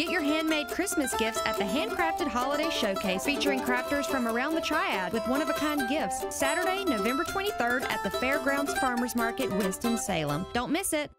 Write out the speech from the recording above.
Get your handmade Christmas gifts at the Handcrafted Holiday Showcase featuring crafters from around the triad with one of a kind gifts Saturday, November 23rd at the Fairgrounds Farmers Market, Winston-Salem. Don't miss it.